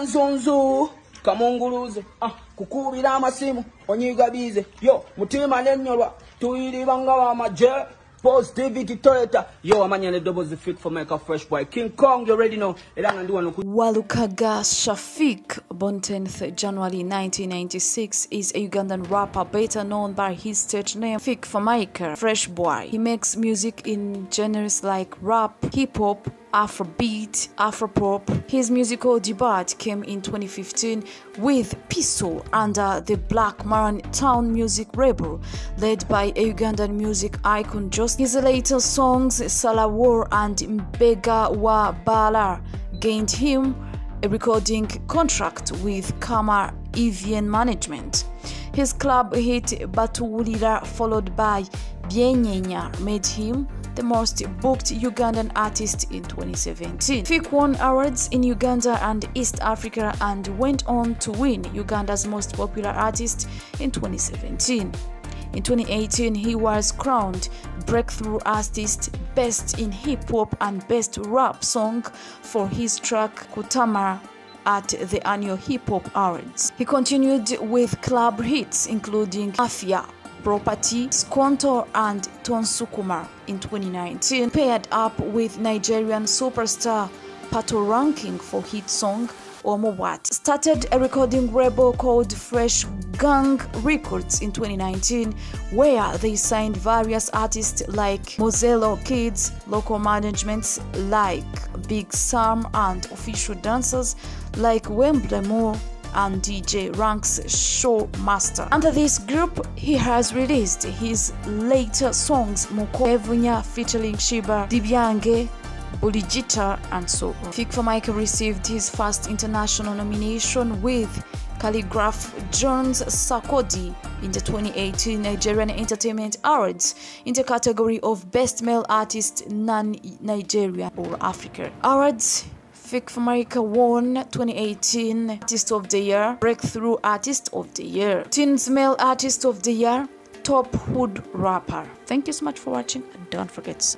nzunzu kamunguluze ah, kukubira amasimu onyigabize. Yo mutima nenyolwa tuyiribanga bamaje positivity toyota. Yo amanya ne double the fit for make a fresh boy. King kong you already know. Era nga ndi Walukaga Shafik, born 10th January 1996, is a Ugandan rapper better known by his stage name Fik Famaika, Fresh Boy. He makes music in genres like rap, hip hop, Afrobeat, Afropop. His musical debut came in 2015 with Pistol under the Black Maran Town music label, led by a Ugandan music icon Just. His later songs, Salawar and Mbega wa Bala, gained him a recording contract with Kama Evian Management. His club hit Batuwulira, followed by Byenyenya, made him the most booked Ugandan artist in 2017. Fik won awards in Uganda and East Africa and went on to win Uganda's most popular artist in 2017. In 2018, he was crowned Breakthrough Artist, Best in Hip Hop and Best Rap Song for his track Kutama at the annual Hip Hop Awards. He continued with club hits including Mafia, Property, Skonto, and Tonsukuma in 2019, paired up with Nigerian superstar Patoranking for hit song Omo Omowat. Started a recording label called Fresh Gang Records in 2019, where they signed various artists like Mozello Kids, local managements like Big Sam, and official dancers like Wembley Moore and DJ Ranks Showmaster. Under this group, he has released his later songs Moko Evunya featuring Shiba Dibyange, Buligita, and so on. Fik Mike received his first international nomination with Calligraph Jones Sakodi in the 2018 Nigerian Entertainment Awards in the category of Best Male Artist Non-Nigerian or Africa Awards Fik Famaika won 2018 Artist of the Year, Breakthrough Artist of the Year, Teens Male Artist of the Year, Top Hood Rapper. Thank you so much for watching and don't forget